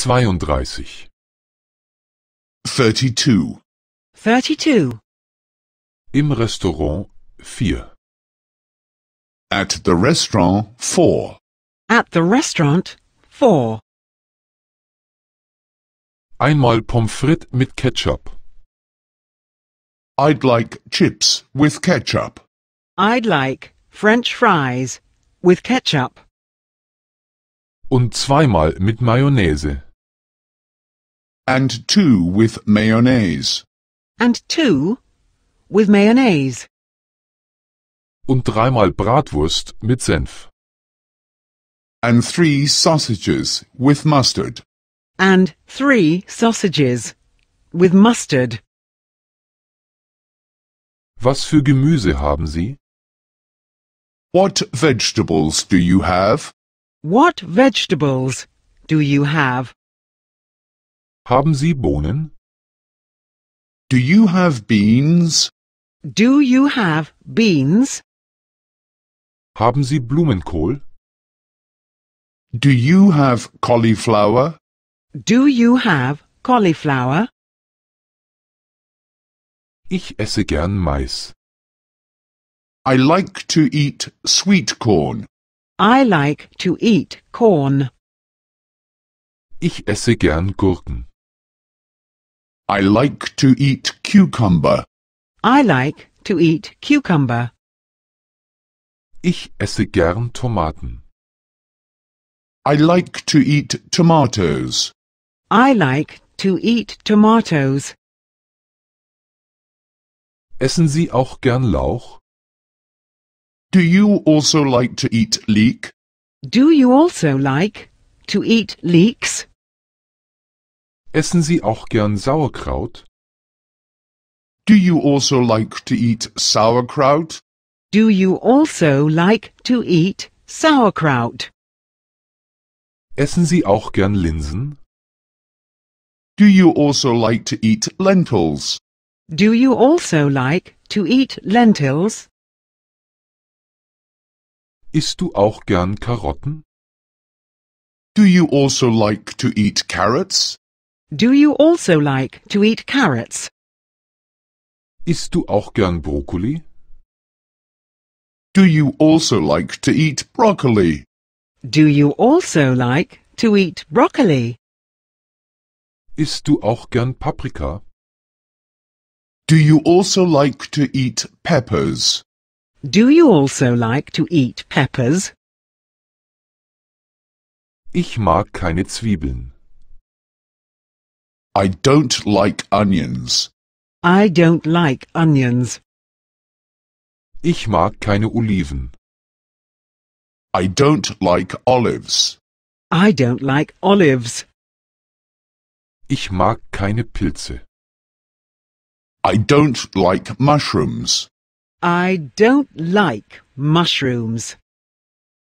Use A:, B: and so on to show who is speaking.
A: 32.
B: 32.
C: 32.
A: Im Restaurant 4.
B: At the restaurant, 4.
C: At the restaurant, 4.
A: Einmal Pommes frites mit Ketchup.
B: I'd like chips with ketchup.
C: I'd like French fries with ketchup
A: Und zweimal mit Mayonnaise.
B: And two with mayonnaise.
C: and two with mayonnaise
A: Und dreimal Bratwurst mit Senf.
B: And three sausages with mustard.
C: and three sausages with mustard.
A: Was für Gemüse haben Sie?
B: What vegetables do you have?
C: What vegetables do you have?
A: Haben Sie Bohnen?
B: Do you have beans?
C: Do you have beans?
A: Haben Sie Blumenkohl?
B: Do you have cauliflower?
C: Do you have cauliflower?
A: Ich esse gern Mais.
B: I like to eat sweet corn.
C: I like to eat corn.
A: Ich esse gern Gurken.
B: I like to eat cucumber.
C: I like to eat cucumber.
A: Ich esse gern Tomaten.
B: I like to eat tomatoes.
C: I like to eat tomatoes.
A: Essen Sie auch gern Lauch?
B: Do you also like to eat leek?
C: Do you also like to eat leeks?
A: Essen Sie auch gern Sauerkraut?
B: Do you also like to eat sauerkraut?
C: Do you also like to eat sauerkraut?
A: Essen Sie auch gern Linsen?
B: Do you also like to eat lentils?
C: Do you also like to eat lentils?
A: Isst du auch gern Karotten?
B: Do you also like to eat carrots?
C: Do you also like to eat carrots?
A: Isst du auch gern Brokkoli?
B: Do you also like to eat broccoli?
C: Do you also like to eat broccoli?
A: Isst du auch gern Paprika?
B: Do you also like to eat peppers?
C: Do you also like to eat peppers?
A: Ich mag keine Zwiebeln.
B: I don't like onions.
C: I don't like onions.
A: Ich mag keine Oliven.
B: I don't like olives.
C: I don't like olives.
A: Ich mag keine Pilze.
B: I don't like mushrooms.
C: I don't like mushrooms.